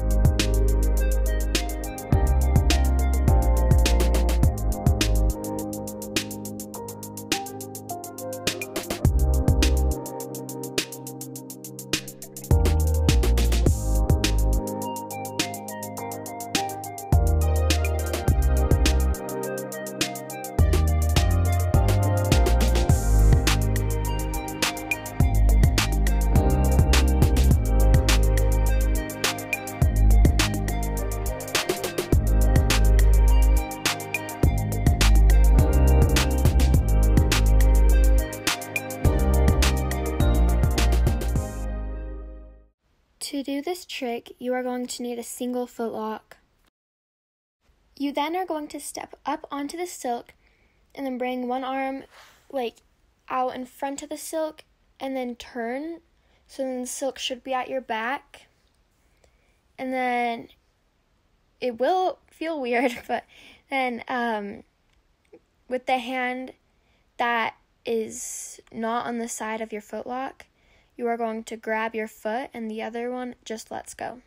you To do this trick, you are going to need a single footlock. You then are going to step up onto the silk and then bring one arm like out in front of the silk and then turn. So then the silk should be at your back. And then it will feel weird, but then um, with the hand that is not on the side of your foot lock, you are going to grab your foot and the other one just lets go.